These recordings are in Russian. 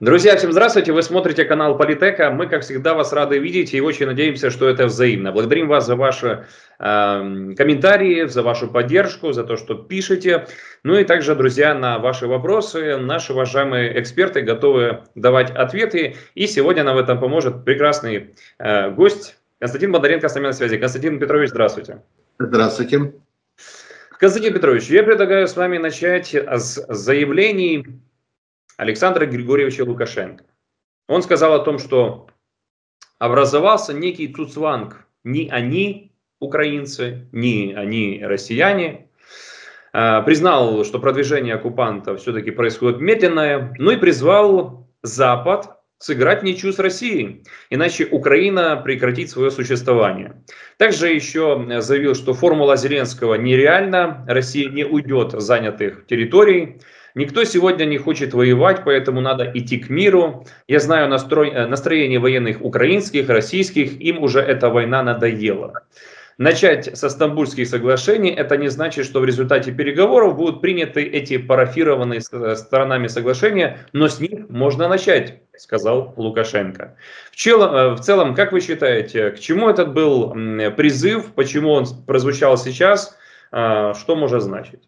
Друзья, всем здравствуйте! Вы смотрите канал Политека. Мы, как всегда, вас рады видеть и очень надеемся, что это взаимно. Благодарим вас за ваши э, комментарии, за вашу поддержку, за то, что пишете. Ну и также, друзья, на ваши вопросы наши уважаемые эксперты готовы давать ответы. И сегодня нам в этом поможет прекрасный э, гость Константин Бондаренко с нами на связи. Константин Петрович, здравствуйте. Здравствуйте. Константин Петрович, я предлагаю с вами начать с заявлений Александра Григорьевича Лукашенко. Он сказал о том, что образовался некий Цуцванг. Ни они, украинцы, ни они, россияне. А, признал, что продвижение оккупанта все-таки происходит медленное. Ну и призвал Запад сыграть ничью с Россией, иначе Украина прекратит свое существование. Также еще заявил, что формула Зеленского нереальна, Россия не уйдет с занятых территорий. Никто сегодня не хочет воевать, поэтому надо идти к миру. Я знаю настрой, э, настроение военных украинских, российских, им уже эта война надоела. Начать со Стамбульских соглашений, это не значит, что в результате переговоров будут приняты эти парафированные сторонами соглашения, но с них можно начать, сказал Лукашенко. В, чел, э, в целом, как вы считаете, к чему этот был призыв, почему он прозвучал сейчас, что может значить?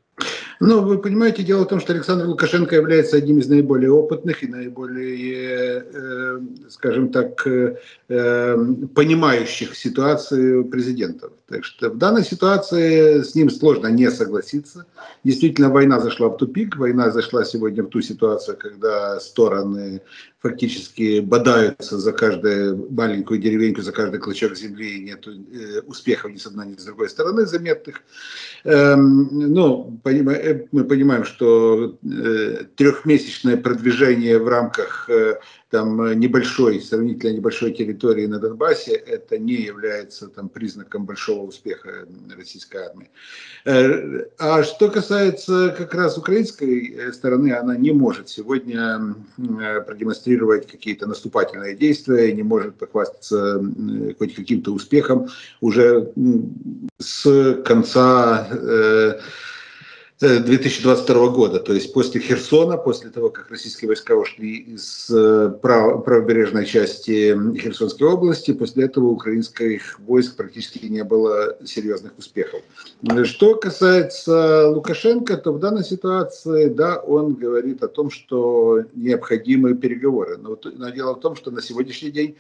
Ну, вы понимаете, дело в том, что Александр Лукашенко является одним из наиболее опытных и наиболее, э, скажем так, э, понимающих ситуацию президентов. Так что в данной ситуации с ним сложно не согласиться. Действительно, война зашла в тупик. Война зашла сегодня в ту ситуацию, когда стороны фактически бодаются за каждую маленькую деревеньку, за каждый клочок земли, и нет э, успехов ни с одной, ни с другой стороны заметных. Эм, ну, э, мы понимаем, что э, трехмесячное продвижение в рамках там э, небольшой, сравнительно небольшой территории на Донбассе, это не является там признаком большого успеха российской армии. Э, а что касается как раз украинской э, стороны, она не может сегодня продемонстрировать какие-то наступательные действия, не может похвастаться хоть каким-то успехом уже с конца 2022 года, то есть после Херсона, после того, как российские войска ушли из э, прав, правобережной части Херсонской области, после этого украинских войск практически не было серьезных успехов. Что касается Лукашенко, то в данной ситуации, да, он говорит о том, что необходимы переговоры. Но, но дело в том, что на сегодняшний день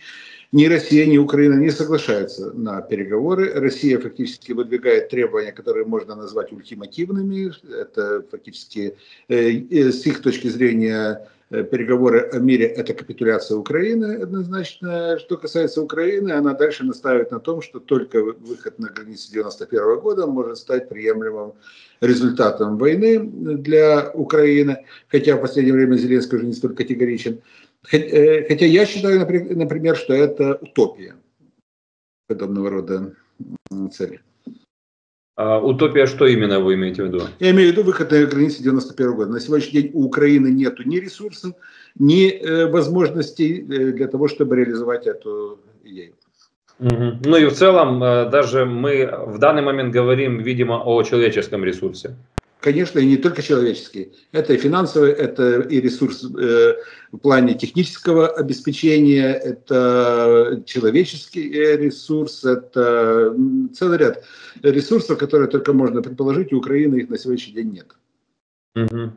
ни Россия, ни Украина не соглашаются на переговоры. Россия фактически выдвигает требования, которые можно назвать ультимативными. Это фактически э, с их точки зрения э, переговоры о мире – это капитуляция Украины однозначно. Что касается Украины, она дальше настаивает на том, что только выход на границы 91 года может стать приемлемым результатом войны для Украины. Хотя в последнее время Зеленский уже не столь категоричен. Э, хотя я считаю, например, что это утопия подобного рода цели. А утопия что именно вы имеете в виду? Я имею в виду выход на границы 91 года. На сегодняшний день у Украины нет ни ресурсов, ни э, возможностей э, для того, чтобы реализовать эту идею. Угу. Ну и в целом, э, даже мы в данный момент говорим, видимо, о человеческом ресурсе конечно, и не только человеческие. Это и финансовый, это и ресурс э, в плане технического обеспечения, это человеческий э, ресурс, это целый ряд ресурсов, которые только можно предположить, у Украины их на сегодняшний день нет. Угу.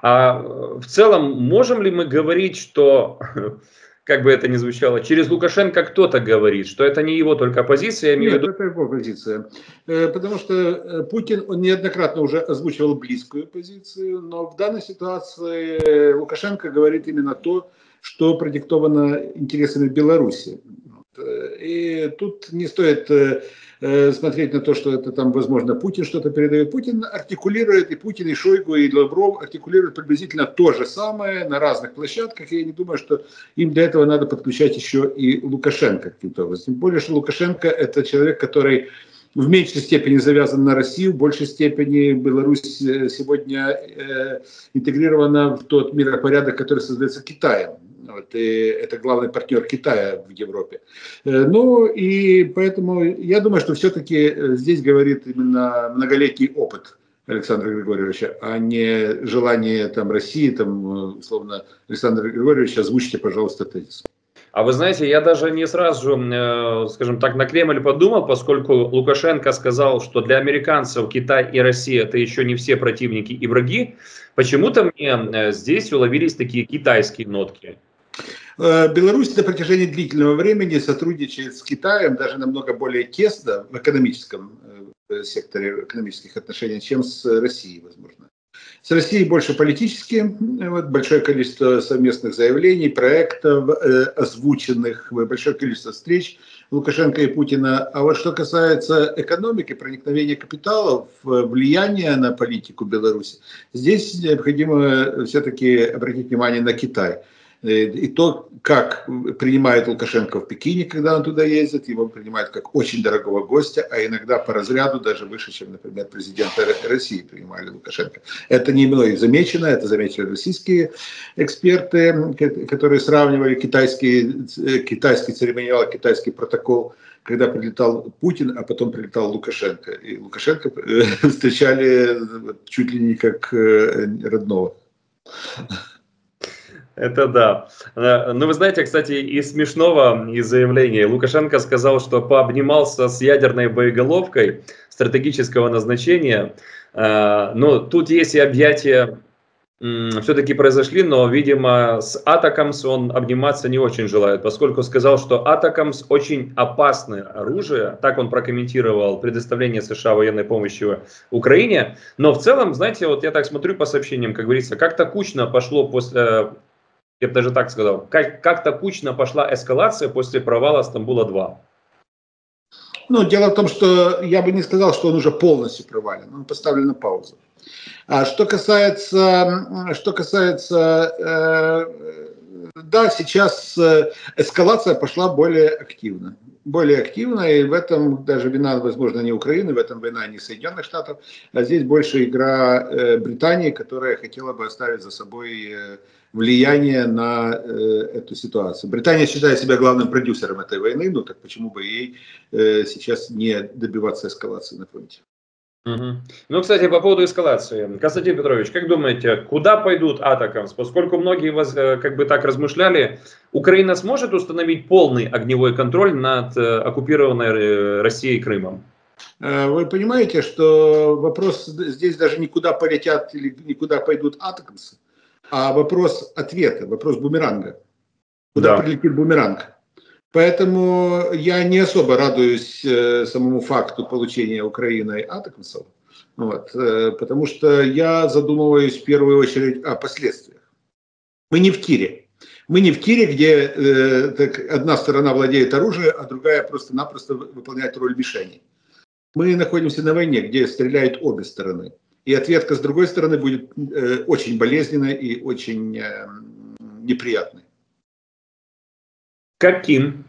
А в целом, можем ли мы говорить, что как бы это ни звучало, через Лукашенко кто-то говорит, что это не его только позиция. Нет, виду... это его позиция. Э, потому что э, Путин, он неоднократно уже озвучивал близкую позицию, но в данной ситуации Лукашенко говорит именно то, что продиктовано интересами Беларуси. И тут не стоит Э, смотреть на то, что это там, возможно, Путин что-то передает. Путин артикулирует, и Путин, и Шойгу, и Лавров артикулируют приблизительно то же самое на разных площадках. И я не думаю, что им для этого надо подключать еще и Лукашенко каким-то образом. Тем более, что Лукашенко это человек, который в меньшей степени завязан на Россию, в большей степени Беларусь э, сегодня э, интегрирована в тот миропорядок, который создается Китаем. Вот, и это главный партнер Китая в Европе. Э, ну и поэтому я думаю, что все-таки здесь говорит именно многолетний опыт Александра Григорьевича, а не желание там, России, там, условно, Александра Григорьевича, озвучьте, пожалуйста, тезис. А вы знаете, я даже не сразу, э, скажем так, на Кремль подумал, поскольку Лукашенко сказал, что для американцев Китай и Россия это еще не все противники и враги. Почему-то мне э, здесь уловились такие китайские нотки. Э, Беларусь на протяжении длительного времени сотрудничает с Китаем даже намного более тесно в экономическом секторе экономических отношений, чем с Россией, возможно. С Россией больше политически, вот, большое количество совместных заявлений, проектов, э, озвученных, большое количество встреч Лукашенко и Путина. А вот что касается экономики, проникновения капиталов, влияния на политику Беларуси, здесь необходимо все-таки обратить внимание на Китай – Э, и то, как принимает Лукашенко в Пекине, когда он туда ездит, его принимают как очень дорогого гостя, а иногда по разряду даже выше, чем, например, президента России принимали Лукашенко. Это не мной замечено, это заметили российские эксперты, которые сравнивали китайский, э, китайский церемониал, китайский протокол, когда прилетал Путин, а потом прилетал Лукашенко. И Лукашенко э, встречали чуть ли не как родного. Это да. Э, ну, вы знаете, кстати, из смешного из заявления Лукашенко сказал, что пообнимался с ядерной боеголовкой стратегического назначения. Э, но тут есть и объятия все-таки произошли, но, видимо, с Атакамс он обниматься не очень желает, поскольку сказал, что Атакамс очень опасное оружие, так он прокомментировал предоставление США военной помощи Украине, но в целом, знаете, вот я так смотрю по сообщениям, как говорится, как-то кучно пошло после я бы даже так сказал, как- как-то кучно пошла эскалация после провала Стамбула-2. Ну, дело в том, что я бы не сказал, что он уже полностью провален, он поставлен на паузу. А что касается, что касается, э, да, сейчас э, эскалация пошла более активно, более активно, и в этом даже вина, возможно, не Украины, в этом вина не Соединенных Штатов, а здесь больше игра э, Британии, которая хотела бы оставить за собой э, влияние на э, эту ситуацию. Британия считает себя главным продюсером этой войны, ну так почему бы ей э, сейчас не добиваться эскалации на фронте? Угу. Ну, кстати, по поводу эскалации. Константин Петрович, как думаете, куда пойдут атакамс? Поскольку многие вас э, как бы так размышляли, Украина сможет установить полный огневой контроль над э, оккупированной э, Россией Крымом? Вы понимаете, что вопрос здесь даже никуда полетят или никуда пойдут атакамсы а вопрос ответа, вопрос бумеранга. Куда да. прилетит бумеранг? Поэтому я не особо радуюсь э, самому факту получения Украиной атакамсов, вот, э, потому что я задумываюсь в первую очередь о последствиях. Мы не в тире. Мы не в тире, где э, так, одна сторона владеет оружием, а другая просто-напросто выполняет роль мишени. Мы находимся на войне, где стреляют обе стороны. И ответка с другой стороны будет э, очень болезненной и очень э, неприятной. Каким?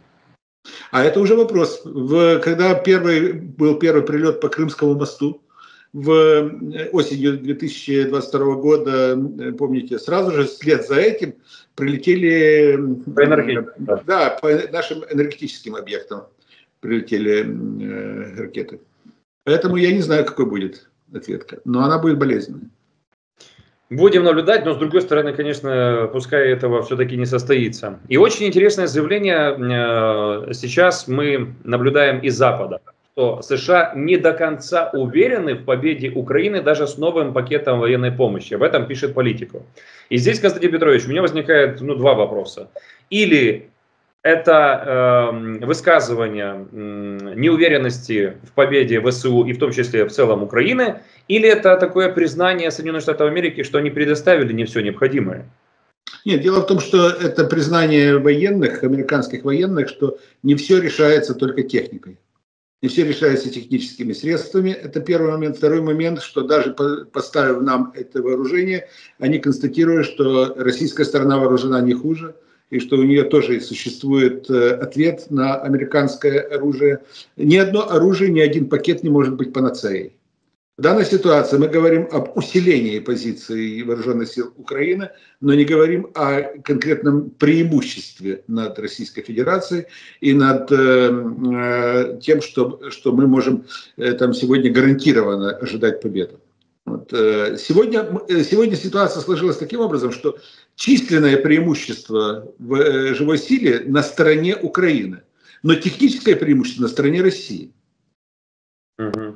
А это уже вопрос. В, когда первый, был первый прилет по Крымскому мосту, в э, осенью 2022 года, э, помните, сразу же вслед за этим прилетели... По энергетике. Да, по нашим энергетическим объектам прилетели э, ракеты. Поэтому я не знаю, какой будет ответка, но она будет болезненной. Будем наблюдать, но с другой стороны, конечно, пускай этого все-таки не состоится. И очень интересное заявление э, сейчас мы наблюдаем из Запада, что США не до конца уверены в победе Украины даже с новым пакетом военной помощи. Об этом пишет политику. И здесь, Константин Петрович, у меня возникает ну, два вопроса. Или это э, высказывание э, неуверенности в победе ВСУ и в том числе в целом Украины, или это такое признание Соединенных Штатов Америки, что они предоставили не все необходимое? Нет, дело в том, что это признание военных, американских военных, что не все решается только техникой. Не все решается техническими средствами. Это первый момент. Второй момент, что даже поставив нам это вооружение, они констатируют, что российская сторона вооружена не хуже – и что у нее тоже существует э, ответ на американское оружие. Ни одно оружие, ни один пакет не может быть панацеей. В данной ситуации мы говорим об усилении позиций вооруженных сил Украины, но не говорим о конкретном преимуществе над Российской Федерацией и над э, э тем, что, что мы можем э, там сегодня гарантированно ожидать победу. Вот, э, сегодня, э, сегодня ситуация сложилась таким образом, что численное преимущество в э, живой силе на стороне Украины, но техническое преимущество на стороне России. Угу.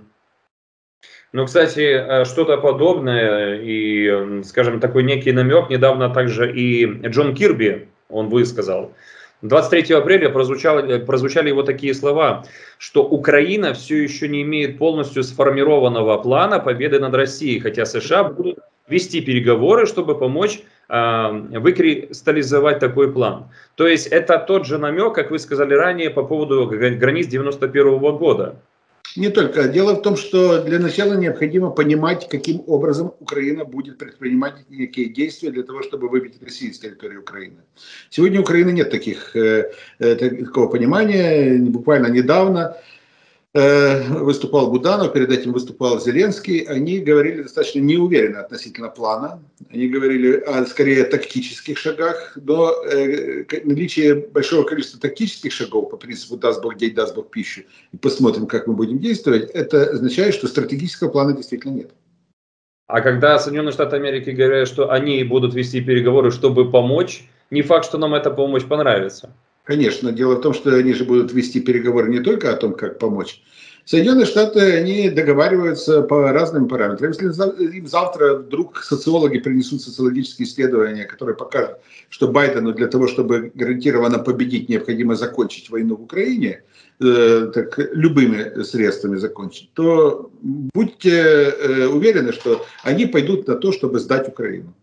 Ну, кстати, что-то подобное и, скажем, такой некий намек недавно также и Джон Кирби, он высказал. 23 апреля прозвучали, прозвучали его такие слова, что Украина все еще не имеет полностью сформированного плана победы над Россией, хотя США будут вести переговоры, чтобы помочь э, выкристаллизовать такой план. То есть это тот же намек, как вы сказали ранее, по поводу границ 91 года. Не только. Дело в том, что для начала необходимо понимать, каким образом Украина будет предпринимать некие действия для того, чтобы выбить Россию с территории Украины. Сегодня у Украины нет таких, э, э, такого понимания. Буквально недавно выступал Буданов, перед этим выступал Зеленский, они говорили достаточно неуверенно относительно плана. Они говорили о скорее тактических шагах, но э, наличие большого количества тактических шагов по принципу «даст Бог день, даст Бог пищу» и посмотрим, как мы будем действовать, это означает, что стратегического плана действительно нет. А когда Соединенные Штаты Америки говорят, что они будут вести переговоры, чтобы помочь, не факт, что нам эта помощь понравится. Конечно, дело в том, что они же будут вести переговоры не только о том, как помочь. Соединенные Штаты, они договариваются по разным параметрам. Если им завтра вдруг социологи принесут социологические исследования, которые покажут, что Байдену для того, чтобы гарантированно победить, необходимо закончить войну в Украине, э, так, любыми средствами закончить, то будьте э, уверены, что они пойдут на то, чтобы сдать Украину.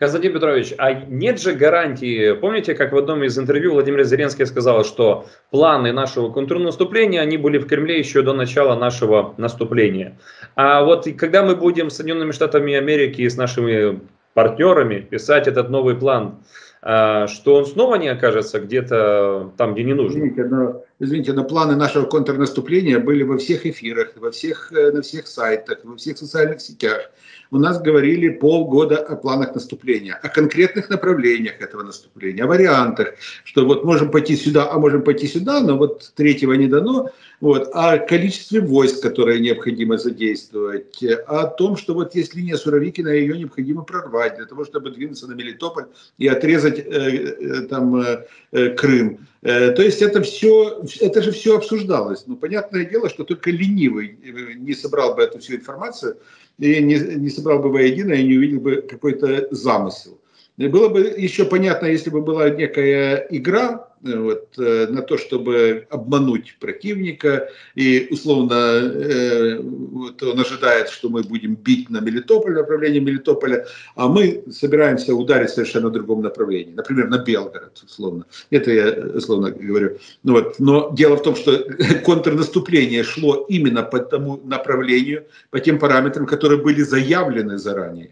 Константин Петрович, а нет же гарантии, помните, как в одном из интервью Владимир Зеленский сказал, что планы нашего контрнаступления, они были в Кремле еще до начала нашего наступления. А вот когда мы будем с Соединенными Штатами Америки и с нашими партнерами писать этот новый план, а, что он снова не окажется где-то там, где не нужно. Извините но, извините, но планы нашего контрнаступления были во всех эфирах, во всех, э, на всех сайтах, во всех социальных сетях у нас говорили полгода о планах наступления, о конкретных направлениях этого наступления, о вариантах, что вот можем пойти сюда, а можем пойти сюда, но вот третьего не дано, вот, о количестве войск, которые необходимо задействовать, о том, что вот есть линия Суровикина, ее необходимо прорвать для того, чтобы двинуться на Мелитополь и отрезать э, э, там э, э Крым. Э, то есть это все, это же все обсуждалось. Но понятное дело, что только ленивый э, не собрал бы эту всю информацию, и не, не собрал бы воедино и не увидел бы какой-то замысел. Было бы еще понятно, если бы была некая игра э, вот, э, на то, чтобы обмануть противника, и условно э, вот он ожидает, что мы будем бить на Мелитополь, направление Мелитополя, а мы собираемся ударить в совершенно другом направлении, например, на Белгород, условно. Это я условно говорю. Ну, вот. Но дело в том, что контрнаступление шло именно по тому направлению, по тем параметрам, которые были заявлены заранее.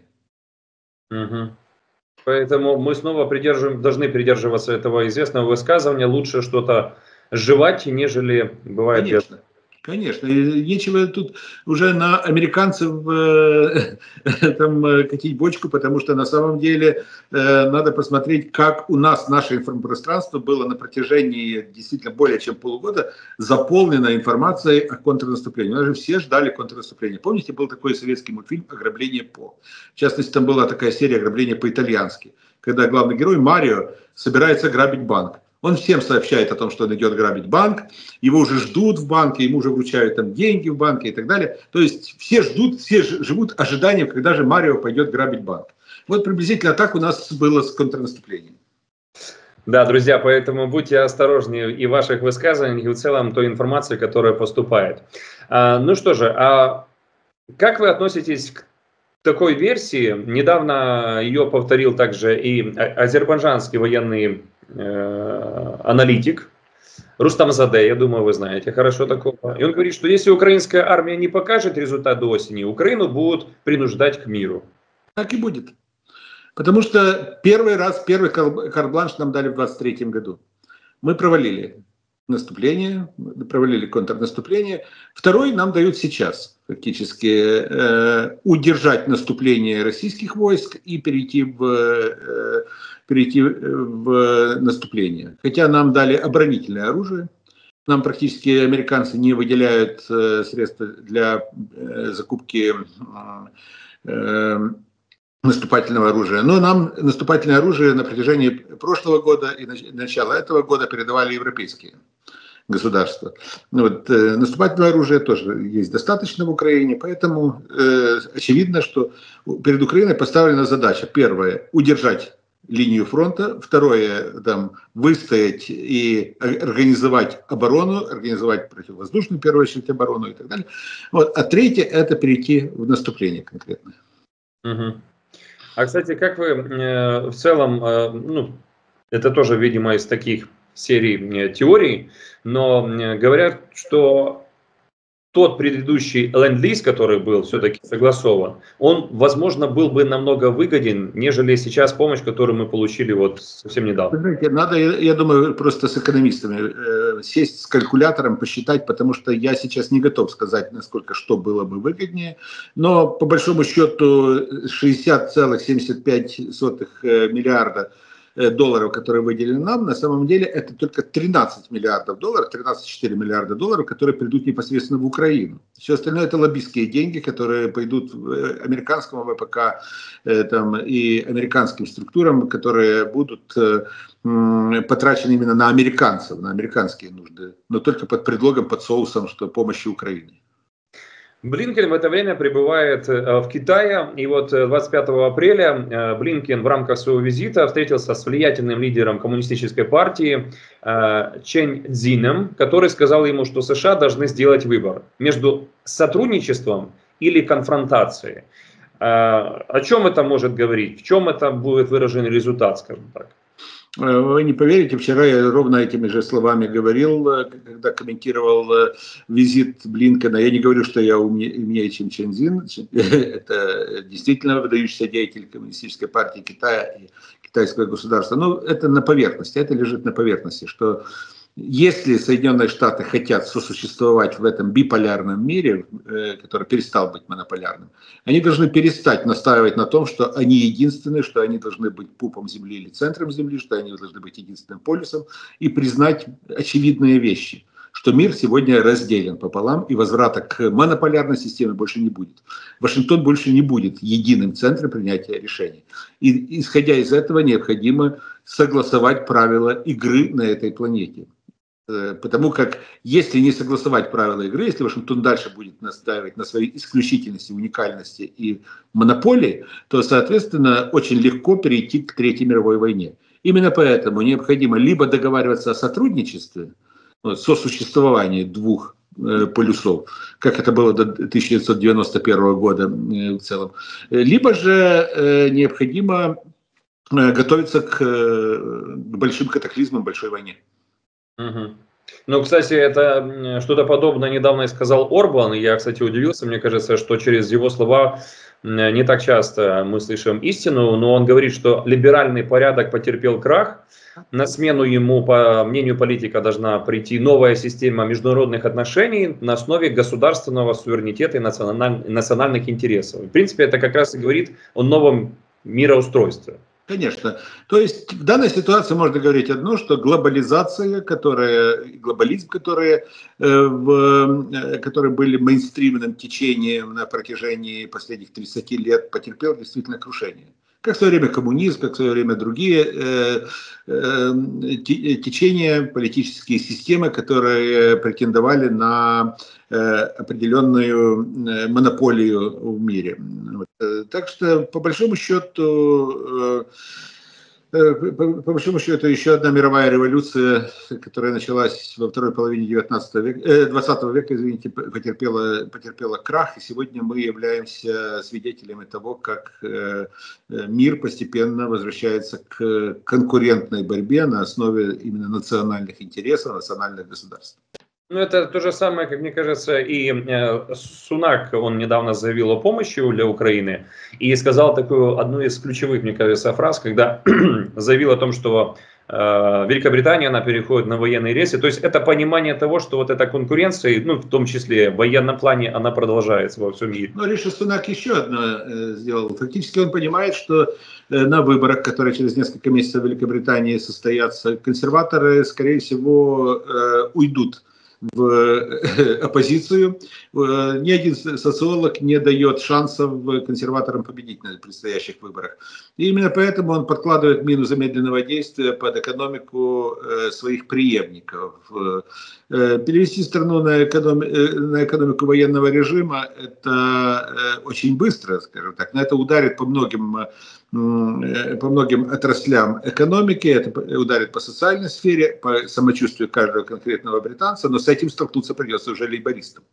Угу. Поэтому мы снова придерживаем, должны придерживаться этого известного высказывания. Лучше что-то жевать, нежели бывает Конечно. Конечно, нечего тут уже на американцев э, там э, катить бочку, потому что на самом деле э, надо посмотреть, как у нас наше информпространство было на протяжении действительно более чем полугода заполнено информацией о контрнаступлении. У нас же все ждали контрнаступления. Помните, был такой советский мультфильм «Ограбление по». В частности, там была такая серия «Ограбление по-итальянски», когда главный герой Марио собирается грабить банк. Он всем сообщает о том, что он идет грабить банк, его уже ждут в банке, ему уже вручают там деньги в банке и так далее. То есть все ждут, все живут ожиданием, когда же Марио пойдет грабить банк. Вот приблизительно так у нас было с контрнаступлением. Да, друзья, поэтому будьте осторожнее и в ваших высказываниях, и в целом той информации, которая поступает. А, ну что же, а как вы относитесь к такой версии? Недавно ее повторил также и азербайджанский военный Э, аналитик, Рустам Заде, я думаю, вы знаете хорошо такого. И он говорит, что если украинская армия не покажет результат до осени, Украину будут принуждать к миру. Так и будет. Потому что первый раз, первый карбланш нам дали в 23 году. Мы провалили наступление, провалили контрнаступление. Второй нам дают сейчас фактически э, удержать наступление российских войск и перейти в э, перейти э, в наступление. Хотя нам дали оборонительное оружие, нам практически американцы не выделяют э, средства для э, закупки э, наступательного оружия. Но нам наступательное оружие на протяжении прошлого года и начала этого года передавали европейские государства. Ну вот, э, наступательного оружия тоже есть достаточно в Украине, поэтому э, очевидно, что перед Украиной поставлена задача. Первое – удержать линию фронта. Второе, там, выстоять и организовать оборону, организовать противовоздушную, в первую очередь, оборону и так далее. Вот. А третье, это перейти в наступление конкретно. Угу. А, кстати, как вы э, в целом, э, ну, это тоже, видимо, из таких серий э, теорий, но э, говорят, что тот предыдущий ленд-лиз, который был все-таки согласован, он, возможно, был бы намного выгоден, нежели сейчас помощь, которую мы получили вот совсем недавно. знаете, надо, я думаю, просто с экономистами э, сесть с калькулятором, посчитать, потому что я сейчас не готов сказать, насколько что было бы выгоднее, но по большому счету 60,75 э, миллиарда – долларов, которые выделены нам, на самом деле это только 13 миллиардов долларов, 13,4 миллиарда долларов, которые придут непосредственно в Украину. Все остальное это лоббистские деньги, которые пойдут э, американскому ВПК э, там, и американским структурам, которые будут потрачены именно на американцев, на американские нужды, но только под предлогом, под соусом, что помощи Украине. Блинкен в это время прибывает э, в Китае, и вот 25 э, апреля э, Блинкен в рамках своего визита встретился с влиятельным лидером коммунистической партии Чен Цзином, который сказал ему, что США должны сделать выбор между сотрудничеством или конфронтацией. О чем это может говорить? В чем это будет выражен результат, скажем так? Э, вы не поверите, вчера я ровно этими же словами говорил, э, когда комментировал э, визит Блинкена. Я не говорю, что я умнее, чем Чензин. Это действительно выдающийся деятель Коммунистической партии Китая и китайского государства. Но это на поверхности, это лежит на поверхности, что если Соединенные Штаты хотят сосуществовать в этом биполярном мире, э, который перестал быть монополярным, они должны перестать настаивать на том, что они единственные, что они должны быть пупом Земли или центром Земли, что они должны быть единственным полюсом, и признать очевидные вещи что мир сегодня разделен пополам, и возврата к монополярной системе больше не будет. Вашингтон больше не будет единым центром принятия решений. И исходя из этого необходимо согласовать правила игры на этой планете. Э, потому как если не согласовать правила игры, если Вашингтон дальше будет настаивать на своей исключительности, уникальности и монополии, то, соответственно, очень легко перейти к Третьей мировой войне. Именно поэтому необходимо либо договариваться о сотрудничестве, сосуществовании двух э, полюсов, как это было до 1991 года э, в целом, либо же необходимо готовиться к большим катаклизмам, большой войне. Угу. Ну, кстати, это что-то подобное недавно и сказал Орбан. Я, кстати, удивился. Мне кажется, что через его слова не так часто мы слышим истину, но он говорит, что либеральный порядок потерпел крах. На смену ему, по мнению политика, должна прийти новая система международных отношений на основе государственного суверенитета и национальных интересов. В принципе, это как раз и говорит о новом мироустройстве. Конечно. То есть в данной ситуации можно говорить одно, что глобализация, которая, глобализм, которые, э, в, э, которые были мейнстримным течением на протяжении последних 30 лет, потерпел действительно крушение. Как в свое время коммунизм, как в свое время другие э, э, течения, политические системы, которые претендовали на э, определенную э, монополию в мире. Э, так что, по большому счету, Э, по, по большому счету, еще одна мировая революция, которая началась во второй половине 19 века, э, 20 века, извините, потерпела, потерпела крах, и сегодня мы являемся свидетелями того, как э, э, мир постепенно возвращается к конкурентной борьбе на основе именно национальных интересов, национальных государств. Ну, это то же самое, как мне кажется, и э, Сунак, он недавно заявил о помощи для Украины и сказал такую одну из ключевых, мне кажется, фраз, когда заявил о том, что э, Великобритания, она переходит на военные рейсы. То есть это понимание того, что вот эта конкуренция, ну, в том числе в военном плане, она продолжается во всем мире. Ну, Риша Сунак еще одно э, сделал. Фактически он понимает, что э, на выборах, которые через несколько месяцев в Великобритании состоятся, консерваторы, скорее всего, э, уйдут в э, оппозицию. Ни один социолог не дает шансов консерваторам победить на предстоящих выборах. И именно поэтому он подкладывает мину замедленного действия под экономику своих преемников. Перевести страну на, экономи на экономику военного режима – это очень быстро, скажем так, но это ударит по многим Э, по многим отраслям экономики, это ударит по социальной сфере, по самочувствию каждого конкретного британца, но с этим столкнуться придется уже лейбористам.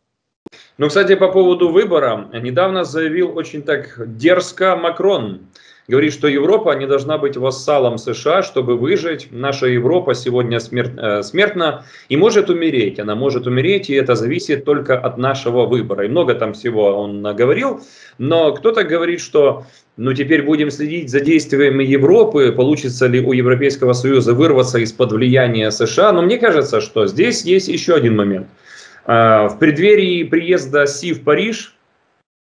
Ну, кстати, по поводу выбора, недавно заявил очень так дерзко Макрон, говорит, что Европа не должна быть вассалом США, чтобы выжить. Наша Европа сегодня смерт, э, смертна и может умереть. Она может умереть, и это зависит только от нашего выбора. И много там всего он говорил. Но кто-то говорит, что ну теперь будем следить за действиями Европы, получится ли у Европейского Союза вырваться из-под влияния США. Но мне кажется, что здесь есть еще один момент. А, в преддверии приезда Си в Париж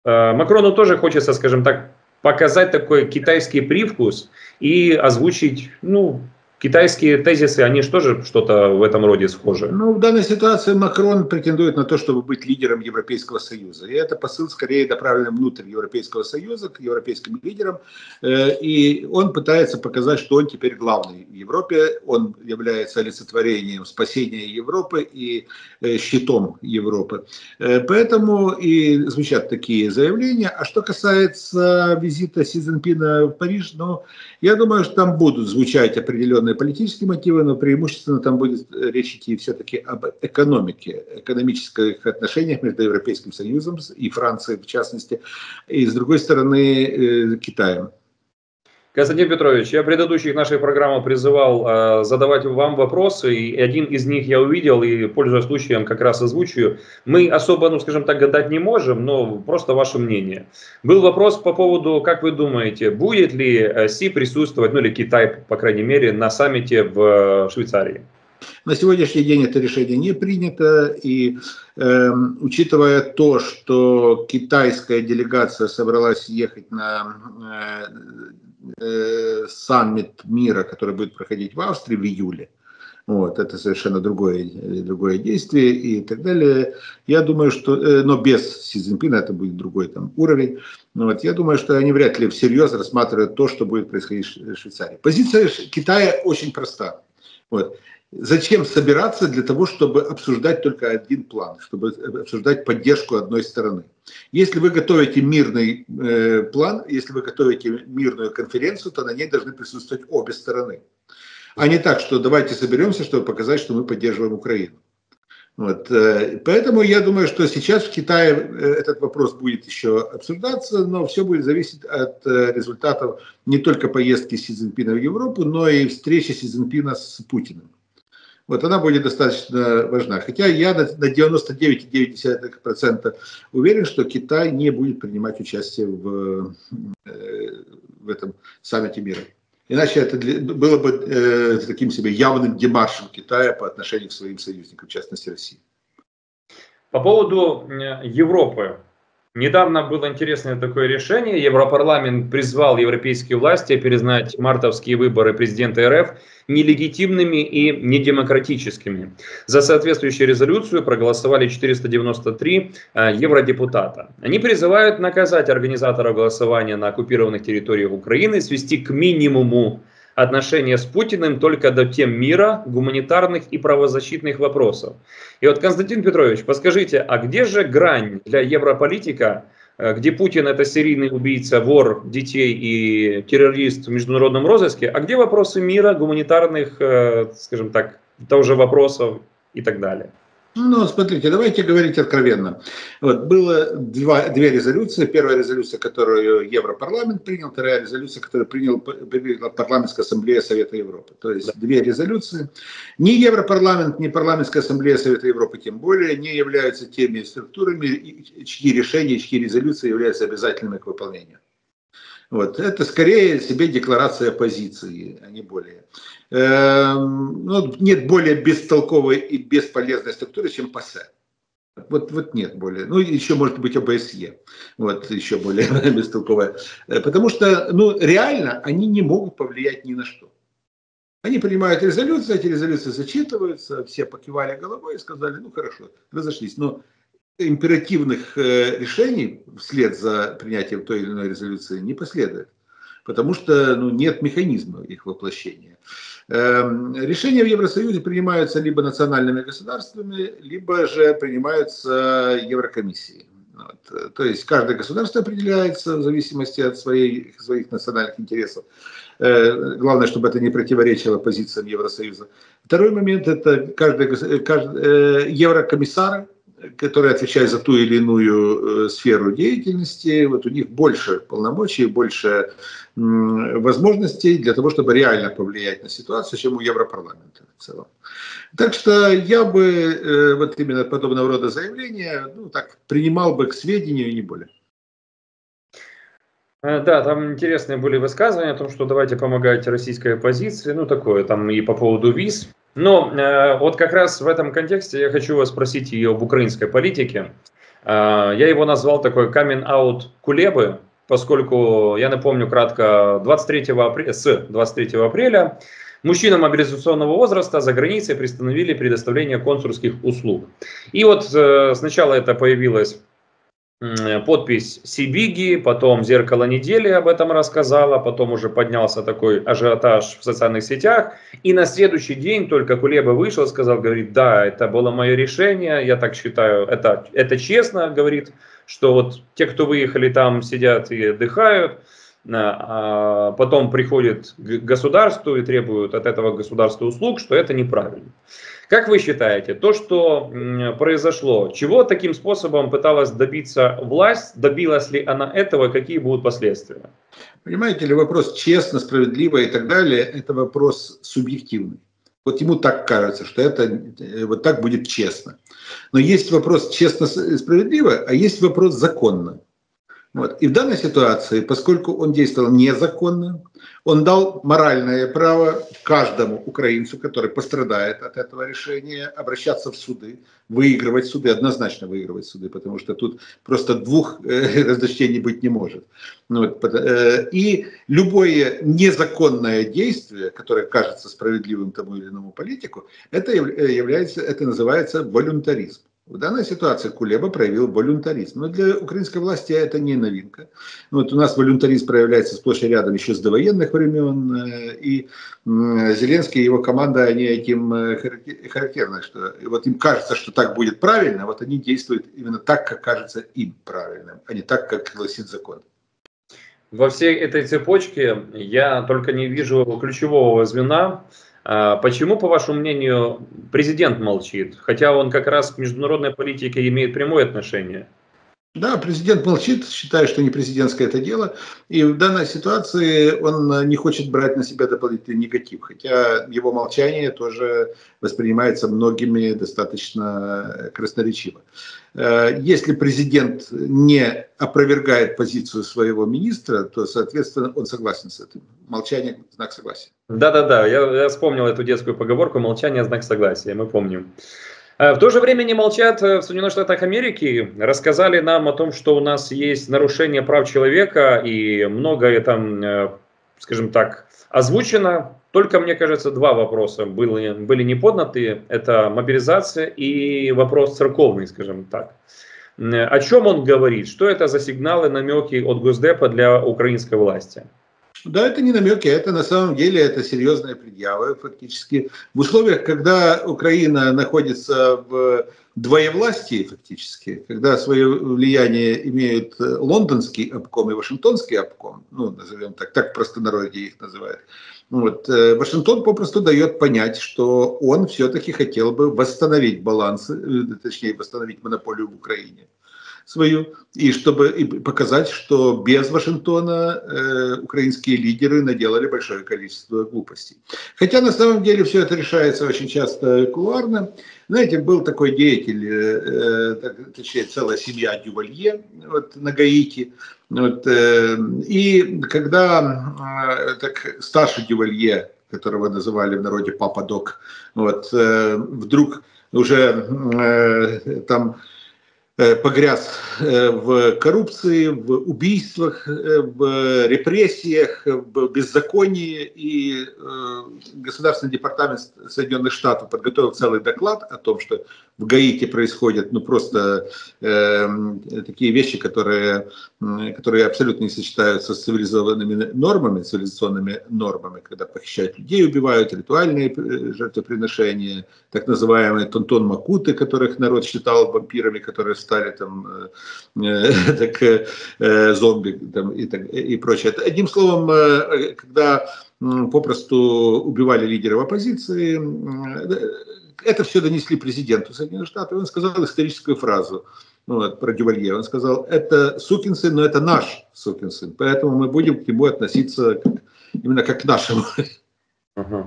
а, Макрону тоже хочется, скажем так, показать такой китайский привкус и озвучить, ну, Китайские тезисы, они же тоже что-то в этом роде схожи. Ну, в данной ситуации Макрон претендует на то, чтобы быть лидером Европейского Союза. И это посыл скорее направлен внутрь Европейского Союза, к европейским лидерам. Э, и он пытается показать, что он теперь главный в Европе. Он является олицетворением спасения Европы и э, щитом Европы. Э, поэтому и звучат такие заявления. А что касается визита Си Цзиньпина в Париж, ну, я думаю, что там будут звучать определенные политические мотивы, но преимущественно там будет э, речь идти все-таки об экономике, экономических отношениях между Европейским Союзом и Францией в частности, и с другой стороны э, Китаем. Константин Петрович, я в предыдущих наших программах призывал э, задавать вам вопросы, и один из них я увидел, и пользуясь случаем как раз озвучиваю. Мы особо, ну скажем так, гадать не можем, но просто ваше мнение. Был вопрос по поводу, как вы думаете, будет ли э, Си присутствовать, ну или Китай, по крайней мере, на саммите в Швейцарии? На сегодняшний день это решение не принято, и э, учитывая то, что китайская делегация собралась ехать на э, э, саммит мира, который будет проходить в Австрии в июле. Вот, это совершенно другое, другое действие и так далее. Я думаю, что, э, но без Си Цзиньпина это будет другой там уровень. Вот, я думаю, что они вряд ли всерьез рассматривают то, что будет происходить в Швейцарии. Позиция Китая очень проста. Вот. Зачем собираться для того, чтобы обсуждать только один план, чтобы обсуждать поддержку одной стороны? Если вы готовите мирный э, план, если вы готовите мирную конференцию, то на ней должны присутствовать обе стороны. А не так, что давайте соберемся, чтобы показать, что мы поддерживаем Украину. Вот. Э, поэтому я думаю, что сейчас в Китае э, этот вопрос будет еще обсуждаться, но все будет зависеть от э, результатов не только поездки Си Цзиньпина в Европу, но и встречи Си Цзиньпина с Путиным вот она будет достаточно важна. Хотя я на 99,9% уверен, что Китай не будет принимать участие в, э, в этом саммите мира. Иначе это было бы э, таким себе явным демаршем Китая по отношению к своим союзникам, в частности России. По поводу Европы. Недавно было интересное такое решение. Европарламент призвал европейские власти признать мартовские выборы президента РФ нелегитимными и недемократическими. За соответствующую резолюцию проголосовали 493 э, евродепутата. Они призывают наказать организаторов голосования на оккупированных территориях Украины, свести к минимуму отношения с Путиным только до тем мира, гуманитарных и правозащитных вопросов. И вот, Константин Петрович, подскажите, а где же грань для европолитика, э, где Путин это серийный убийца, вор детей и террорист в международном розыске, а где вопросы мира, гуманитарных, э, скажем так, тоже вопросов и так далее? Ну, смотрите, давайте говорить откровенно. Вот, было два, две резолюции. Первая резолюция, которую Европарламент принял, вторая резолюция, которую принял, приняла Парламентская ассамблея Совета Европы. То есть две резолюции. Ни Европарламент, ни Парламентская ассамблея Совета Европы, тем более, не являются теми структурами, чьи решения, чьи резолюции являются обязательными к выполнению. Вот. Это скорее себе декларация позиции, а не более. Эм, ну, нет более бестолковой и бесполезной структуры, чем ПАСЕ. Вот, вот нет более. Ну, еще может быть ОБСЕ. Вот, еще более бестолковая. Э, потому что, ну, реально они не могут повлиять ни на что. Они принимают резолюции, эти резолюции зачитываются, все покивали головой и сказали, ну хорошо, разошлись. Но императивных э, решений вслед за принятием той или иной резолюции не последует, потому что ну, нет механизма их воплощения. Эм, решения в Евросоюзе принимаются либо национальными государствами, либо же принимаются Еврокомиссией. Вот. То есть каждое государство определяется в зависимости от своей, своих национальных интересов. Э, главное, чтобы это не противоречило позициям Евросоюза. Второй момент – это каждый, каждый, э, еврокомиссары которые отвечают за ту или иную э, сферу деятельности, вот у них больше полномочий, больше возможностей для того, чтобы реально повлиять на ситуацию, чем у Европарламента в целом. Так что я бы э, вот именно подобного рода заявления ну, так, принимал бы к сведению и не более. Э, да, там интересные были высказывания о том, что давайте помогать российской оппозиции, ну такое там и по поводу виз, но э, вот как раз в этом контексте я хочу вас спросить и об украинской политике. Э, я его назвал такой камин-аут Кулебы, поскольку, я напомню кратко, 23 апреля, с 23 апреля мужчинам мобилизационного возраста за границей приостановили предоставление консульских услуг. И вот э, сначала это появилось подпись Сибиги, потом «Зеркало недели» об этом рассказала, потом уже поднялся такой ажиотаж в социальных сетях, и на следующий день только Кулеба вышел, сказал, говорит, да, это было мое решение, я так считаю, это, это честно, говорит, что вот те, кто выехали там, сидят и отдыхают, а потом приходят к государству и требуют от этого государства услуг, что это неправильно. Как вы считаете, то, что произошло, чего таким способом пыталась добиться власть, добилась ли она этого, какие будут последствия? Понимаете ли, вопрос честно, справедливо и так далее, это вопрос субъективный. Вот ему так кажется, что это э, вот так будет честно. Но есть вопрос честно и справедливо, а есть вопрос законно. Вот. И в данной ситуации, поскольку он действовал незаконно, он дал моральное право каждому украинцу, который пострадает от этого решения, обращаться в суды, выигрывать суды, однозначно выигрывать суды, потому что тут просто двух э, разночтений быть не может. Вот. Э, и любое незаконное действие, которое кажется справедливым тому или иному политику, это, является, это называется волюнтаризм. В данной ситуации Кулеба проявил волюнтаризм. Но для украинской власти это не новинка. Вот у нас волюнтаризм проявляется сплошь и рядом еще с довоенных времен. Э, и Зеленский и его команда, они этим э, характерны, что вот им кажется, что так будет правильно, вот они действуют именно так, как кажется им правильным, а не так, как гласит закон. Во всей этой цепочке я только не вижу ключевого звена, почему, по вашему мнению, президент молчит, хотя он как раз к международной политике имеет прямое отношение? Да, президент молчит, считает, что не президентское это дело. И в данной ситуации он не хочет брать на себя дополнительный негатив. Хотя его молчание тоже воспринимается многими достаточно красноречиво. Э, если президент не опровергает позицию своего министра, то, соответственно, он согласен с этим. Молчание – знак согласия. Да-да-да, я, я вспомнил эту детскую поговорку «молчание – знак согласия», мы помним. Э, в то же время не молчат э, в Соединенных Штатах Америки, рассказали нам о том, что у нас есть нарушение прав человека и многое там, скажем так, озвучено. Только, мне кажется, два вопроса были, были не. Это мобилизация и вопрос церковный, скажем так. О чем он говорит? Что это за сигналы, намеки от Госдепа для украинской власти? Да, это не намеки, это на самом деле это серьезная предъява фактически. В условиях, когда Украина находится в двоевластии фактически, когда свое влияние имеют лондонский обком и вашингтонский обком, ну, назовем так, так простонародье их называют, вот, э, Вашингтон попросту дает понять, что он все-таки хотел бы восстановить баланс, э, точнее восстановить монополию в Украине свою, и чтобы и показать, что без Вашингтона э, украинские лидеры наделали большое количество глупостей. Хотя на самом деле все это решается очень часто кулуарно. Знаете, был такой деятель, э, э точнее целая семья Дювалье вот, на Гаити, вот, э, и когда э, так, старший Дювалье, которого называли в народе Папа Док, вот, э, вдруг уже э, там погряз э, в коррупции, в убийствах, э, в репрессиях, в беззаконии. И Государственный департамент Соединенных Штатов подготовил целый доклад о том, что в Гаити происходят ну, просто э, такие вещи, которые, которые абсолютно не сочетаются с цивилизованными нормами, цивилизационными нормами, когда похищают людей, убивают, ритуальные жертвоприношения, так называемые тонтон-макуты, которых народ считал вампирами, которые стали там э, э так, э, зомби там, и, так, и прочее. Одним словом, когда попросту убивали лидеров оппозиции, это все донесли президенту Соединенных Штатов, он сказал историческую фразу ну, про Дювалье. Он сказал, это сукин сын, но это наш сукин сын, поэтому мы будем к нему относиться как, именно как к нашему. Uh-huh.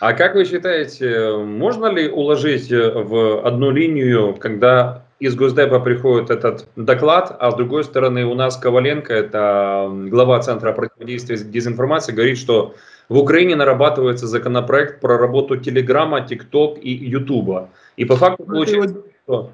А как вы считаете, можно ли уложить в одну линию, когда из Госдепа приходит этот доклад, а с другой стороны у нас Коваленко, это глава Центра противодействия дезинформации, говорит, что в Украине нарабатывается законопроект про работу Телеграма, ТикТок и Ютуба. И по факту ну, получается, что...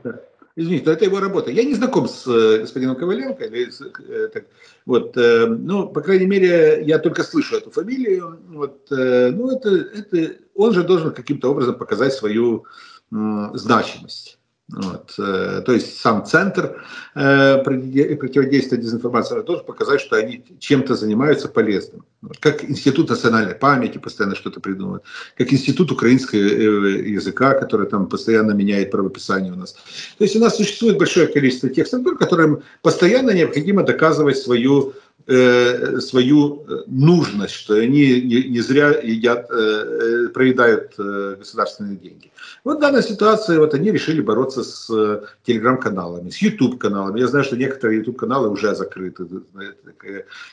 Извините, но это его работа. Я не знаком с э, господином Коваленко. Или, э, так, вот, э, ну, по крайней мере, я только слышу эту фамилию. Вот, э, ну, это, это, он же должен каким-то образом показать свою м, значимость. Вот. Э, то есть сам центр э, противодействия дезинформации должен показать, что они чем-то занимаются полезным. Как Институт национальной памяти постоянно что-то придумывает, как Институт украинского э, языка, который там постоянно меняет правописание у нас. То есть у нас существует большое количество текстов, которым постоянно необходимо доказывать свою э, свою э, нужность, что они не, зря едят, э, э, проедают э, государственные деньги. Вот в данной ситуации вот они решили бороться с э, телеграм-каналами, с YouTube-каналами. Я знаю, что некоторые YouTube-каналы уже закрыты,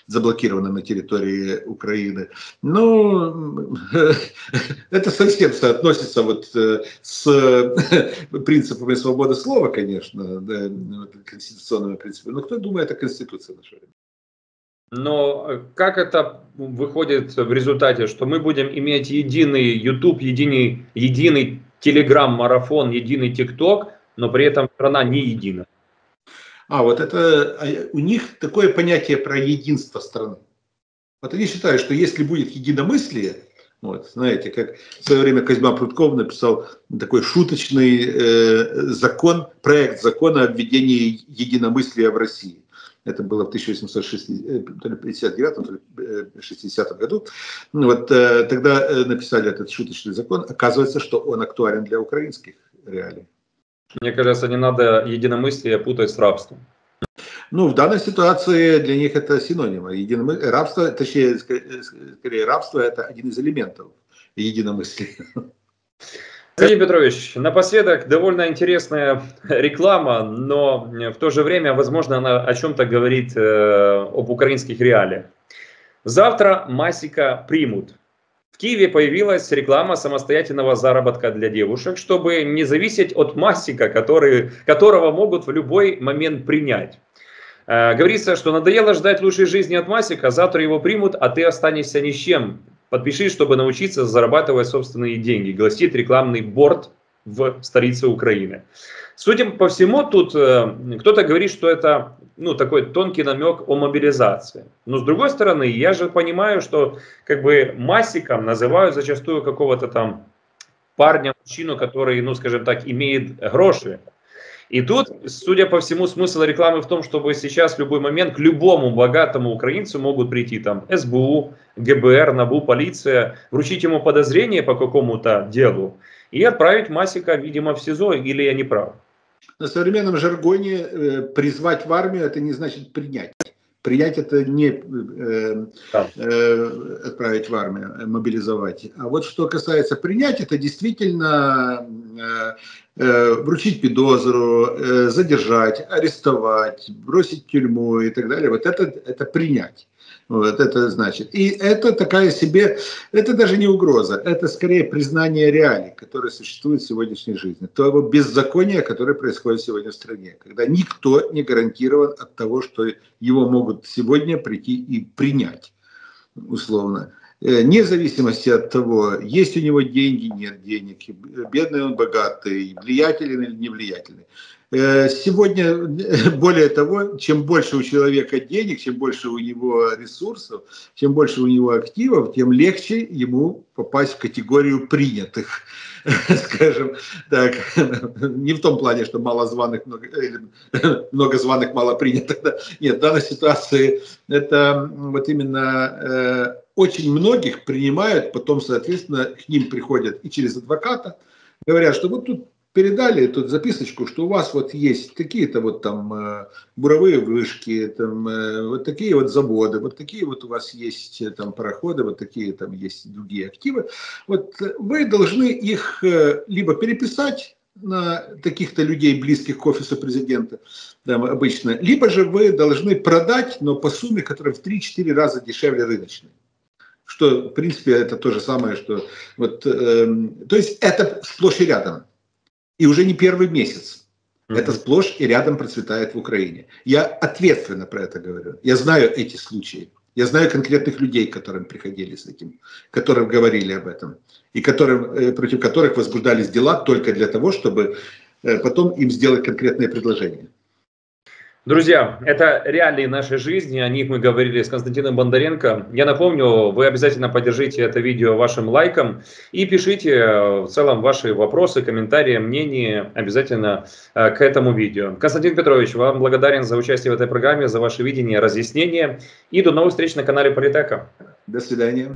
заблокированы на территории Украины. Но это совсем соотносится вот с принципами свободы слова, конечно, да, конституционными принципами. Но кто думает о Конституции нашей? Но э, как это выходит в результате, что мы будем иметь единый YouTube, единый, единый Telegram-марафон, единый TikTok, но при этом страна не едина? А, вот это а, у них такое понятие про единство страны. Вот они считают, что если будет единомыслие, вот, знаете, как в свое время Козьма Прутков написал такой шуточный э, закон, проект закона о введении единомыслия в России. Это было в 1859-60 году. Ну вот э, тогда э, написали этот шуточный закон. Оказывается, что он актуален для украинских реалий. Мне кажется, не надо единомыслие путать с рабством. Ну, в данной ситуации для них это синонимы. Единомы... Рабство, точнее, скорее, рабство – это один из элементов единомыслия. Сергей Петрович, напоследок довольно интересная реклама, но в то же время, возможно, она о чем-то говорит э, об украинских реалиях. Завтра Масика примут. В Киеве появилась реклама самостоятельного заработка для девушек, чтобы не зависеть от Масика, который, которого могут в любой момент принять. Э, говорится, что надоело ждать лучшей жизни от Масика, завтра его примут, а ты останешься ни с чем. Подпишись, чтобы научиться зарабатывать собственные деньги, гласит рекламный борт в столице Украины. Судя по всему, тут э, кто-то говорит, что это ну, такой тонкий намек о мобилизации. Но с другой стороны, я же понимаю, что как бы массиком называют зачастую какого-то там парня, мужчину, который, ну, скажем так, имеет гроши. И тут, судя по всему, смысл рекламы в том, чтобы сейчас в любой момент к любому богатому украинцу могут прийти там СБУ, ГБР, НАБУ, полиция, вручить ему подозрение по какому-то делу и отправить Масика, видимо, в СИЗО, или я не прав? На современном жаргоне э, призвать в армию это не значит принять. Принять это не э, э, отправить в армию, э, мобилизовать. А вот что касается принять, это действительно э, э, вручить подозру, э, задержать, арестовать, бросить в тюрьму и так далее. Вот это, это принять. Вот это значит. И это такая себе, это даже не угроза, это скорее признание реалий, которые существуют в сегодняшней жизни. Того беззакония, которое происходит сегодня в стране. Когда никто не гарантирован от того, что его могут сегодня прийти и принять, условно. Э, вне зависимости от того, есть у него деньги, нет денег, бедный он, богатый, влиятельный или невлиятельный. Э, сегодня, более того, чем больше у человека денег, чем больше у него ресурсов, чем больше у него активов, тем легче ему попасть в категорию принятых, скажем так. Не в том плане, что мало званых, много, или много званых, мало принятых. Да. Нет, в данной ситуации это вот именно э, очень многих принимают, потом, соответственно, к ним приходят и через адвоката, говорят, что вот тут передали тут записочку, что у вас вот есть такие-то вот там э, буровые вышки, там э, вот такие вот заводы, вот такие вот у вас есть э, там пароходы, вот такие там есть другие активы. Вот вы должны их либо переписать на таких-то людей, близких к офису президента, там, обычно, либо же вы должны продать, но по сумме, которая в 3-4 раза дешевле рыночной что, в принципе, это то же самое, что вот, э, то есть это сплошь и рядом. И уже не первый месяц. Mm-hmm. Это сплошь и рядом процветает в Украине. Я ответственно про это говорю. Я знаю эти случаи. Я знаю конкретных людей, которым приходили с этим, которым говорили об этом, и которым, э, против которых возбуждались дела только для того, чтобы э, потом им сделать конкретное предложение. Друзья, это реалии нашей жизни, о них мы говорили с Константином Бондаренко. Я напомню, вы обязательно поддержите это видео вашим лайком и пишите э, в целом ваши вопросы, комментарии, мнения обязательно э, к этому видео. Константин Петрович, вам благодарен за участие в этой программе, за ваше видение, разъяснение и до новых встреч на канале Политека. До свидания.